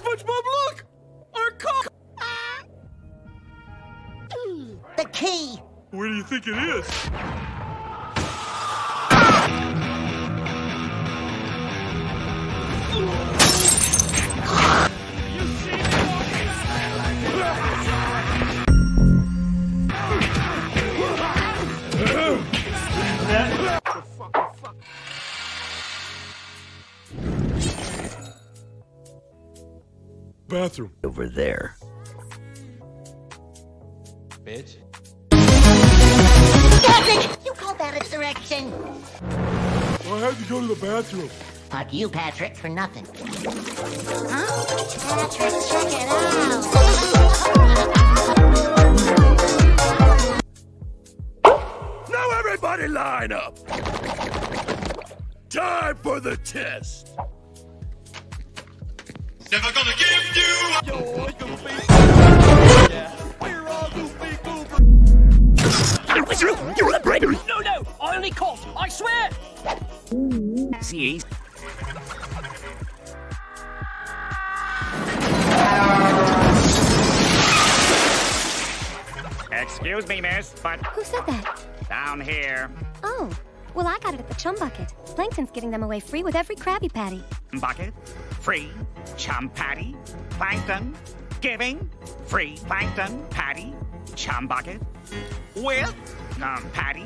SpongeBob, look! Our cock! The key! Where do you think it is? Bathroom. Over there. Bitch. Patrick! You call that a direction? I had to go to the bathroom. Fuck you, Patrick, for nothing. Huh? Patrick, check it out! Now everybody line up. Time for the test. Never gonna give you No, no, I only coughed. I swear. See? Excuse me, miss, but Who said that? down here. Oh, well, I got it at the Chum Bucket. Plankton's giving them away free with every Krabby Patty. Bucket, free, chum patty, plankton, giving, free. Plankton, patty, chum bucket, with, um, patty.